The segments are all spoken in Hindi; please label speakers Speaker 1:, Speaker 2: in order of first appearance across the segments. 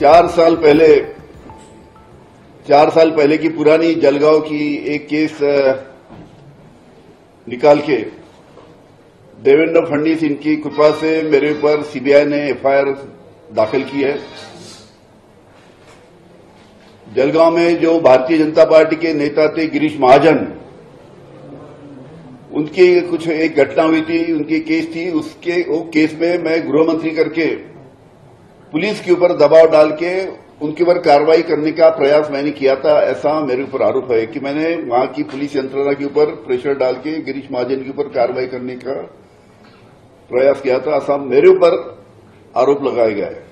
Speaker 1: चार साल पहले, चार साल पहले की पुरानी जलगांव की एक केस निकाल के देवेंद्र फडणवीस इनकी कृपा से मेरे ऊपर सीबीआई ने एफआईआर दाखिल की है। जलगांव में जो भारतीय जनता पार्टी के नेता थे गिरीश महाजन, उनकी कुछ एक घटना हुई थी, उनकी केस थी, उसके, वो केस में मैं गृहमंत्री करके पुलिस के ऊपर दबाव डाल के उनके ऊपर कार्रवाई करने का प्रयास मैंने किया था, ऐसा मेरे ऊपर आरोप है कि मैंने वहाँ की पुलिस यंत्रणा के ऊपर प्रेशर डाल के गिरीश महाजन के ऊपर कार्रवाई करने का प्रयास किया था, ऐसा मेरे ऊपर आरोप लगाया गया है।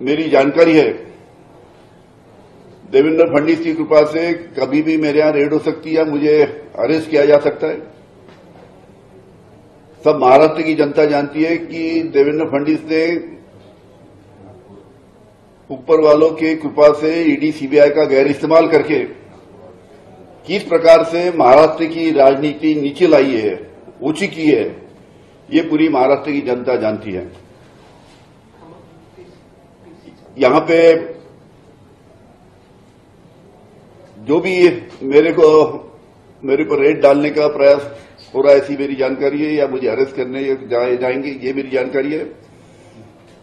Speaker 1: मेरी जानकारी है, देवेंद्र फडणवीस की कृपा से कभी भी मेरे यहाँ रेड हो सकती है, मुझे अरेस्ट किया जा सकता है। सब महाराष्ट्र की जनता जानती है कि देवेंद्र फडणवीस ने ऊपर वालों के कृपा से ईडी, सीबीआई का गैर इस्तेमाल करके किस प्रकार से महाराष्ट्र की राजनीति नीचे लाई है, ऊँची की है, ये पूरी महाराष्ट्र की जनता जानती है। यहाँ पे जो भी मेरे को मेरे पर रेड डालने का प्रयास हो रहा है, ऐसी मेरी जानकारी है, या मुझे अरेस्ट करने जाए जाएँगे, ये मेरी जानकारी है।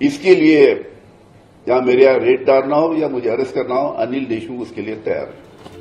Speaker 1: इसके लिए या मेरे यहाँ रेड डालना हो या मुझे अरेस्ट करना हो, अनिल देशमुख उसके लिए तैयार है।